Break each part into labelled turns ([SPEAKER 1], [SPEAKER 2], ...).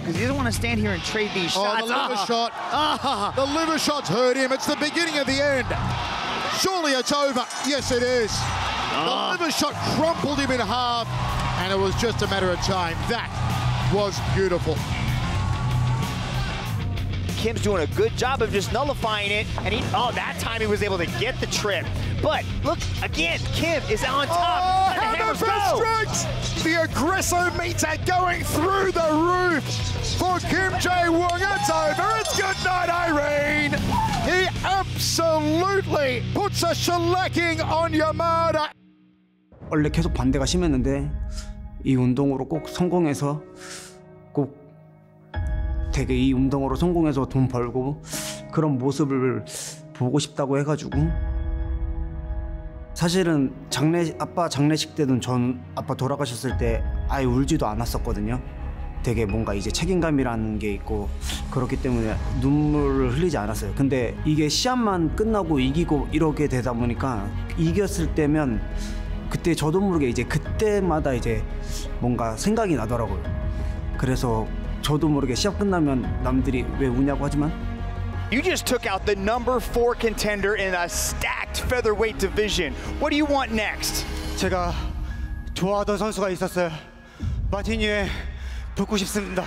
[SPEAKER 1] Because he doesn't want to stand here and trade these
[SPEAKER 2] Oh,
[SPEAKER 1] shots.
[SPEAKER 2] the liver
[SPEAKER 1] Ah.
[SPEAKER 2] shot.
[SPEAKER 1] Ah.
[SPEAKER 2] The liver shot's hurt him. It's the beginning of the end. Surely it's over. Yes, it is.
[SPEAKER 1] Ah.
[SPEAKER 2] The liver shot crumpled him in half, and it was just a matter of time. That was beautiful.
[SPEAKER 3] Kim's doing a good job of just nullifying it. And he, oh, that time he was able to get the trip. But look, again, Kim is on top.
[SPEAKER 2] Oh, hammer strikes! The aggresso meter going through the roof for Kim Jae-Woong. It's over. It's good night, Irene. He absolutely puts a shellacking on Yamada.
[SPEAKER 4] 원래 계속 반대가 심했는데 이 운동으로 꼭 성공해서 꼭 되게 이 운동으로 성공해서 돈 벌고 그런 모습을 보고 싶다고 해가지고 사실은 장례 아빠 장례식 때는 전 아빠 돌아가셨을 때 아예 울지도 않았었거든요. 되게 뭔가 이제 책임감이라는 게 있고 그렇기 때문에 눈물을 흘리지 않았어요. 근데 이게 시합만 끝나고 이기고 이러게 되다 보니까 이겼을 때면 그때 저도 모르게 이제 그때마다 이제 뭔가 생각이 나더라고요. 그래서 저도 모르게 시합 끝나면 남들이 왜 우냐고 하지만
[SPEAKER 3] You just took out the number four contender in a stacked featherweight division. What do you want next?
[SPEAKER 5] 제가 좋아하던 선수가 있었어요. 마티니에 붙고 싶습니다.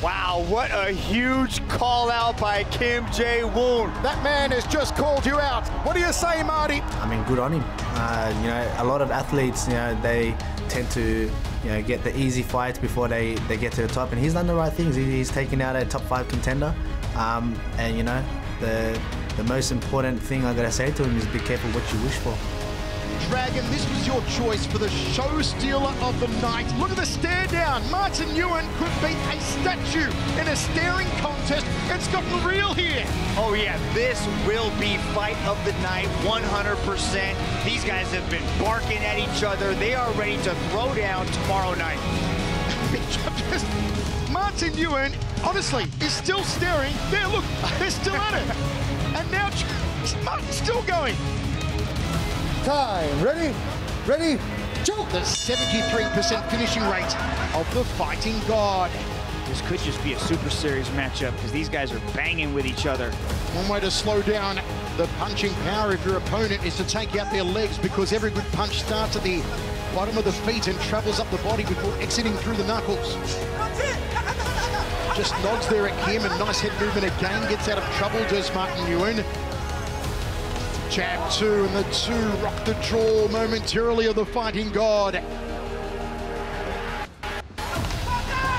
[SPEAKER 3] Wow, what a huge call out by Kim Jae Woon.
[SPEAKER 2] That man has just called you out. What do you say, Marty?
[SPEAKER 6] I mean, good on him. Uh, you know, a lot of athletes, you know, they tend to, you know, get the easy fights before they, they get to the top, and he's done the right things. He, he's taken out a top five contender, um, and you know, the the most important thing I gotta say to him is be careful what you wish for.
[SPEAKER 2] Dragon, this was your choice for the show stealer of the night. Look at the stare down. Martin Nguyen could be a statue in a staring contest. It's gotten real here.
[SPEAKER 3] Oh yeah, this will be fight of the night, 100%. These guys have been barking at each other. They are ready to throw down tomorrow night.
[SPEAKER 2] Martin Nguyen, honestly, is still staring. There, look, they're still at it. And now Martin's still going. Time. Ready? Ready? Joke. The 73% finishing rate of the fighting god.
[SPEAKER 1] This could just be a super serious matchup because these guys are banging with each other.
[SPEAKER 2] One way to slow down the punching power of your opponent is to take out their legs because every good punch starts at the bottom of the feet and travels up the body before exiting through the knuckles. Just nods there at Kim and nice head movement again. Gets out of trouble, does Martin Nguyen. Jab two and the two rock the jaw momentarily of the fighting god.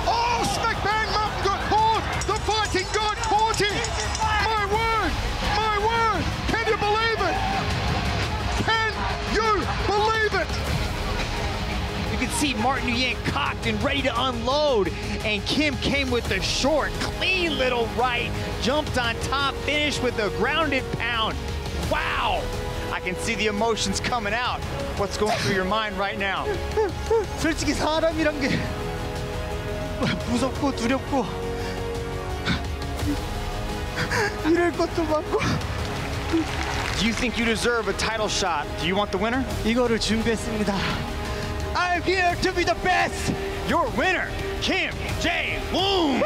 [SPEAKER 2] Oh, smack bang, Martin got caught. The fighting god caught him. My word, my word. Can you believe it? Can you believe it?
[SPEAKER 1] You can see Martin Nguyen cocked and ready to unload.
[SPEAKER 3] And Kim came with the short, clean little right, jumped on top, finished with a grounded pound. Wow! I can see the emotions coming out. What's going through your mind right now?
[SPEAKER 5] 솔직히 사람이란 게 무섭고 두렵고 이럴 것도 많고
[SPEAKER 3] Do you think you deserve a title shot? Do you want the winner?
[SPEAKER 5] 이거를 준비했습니다. I'm here to be the best.
[SPEAKER 3] Your winner, Kim Jae Woong.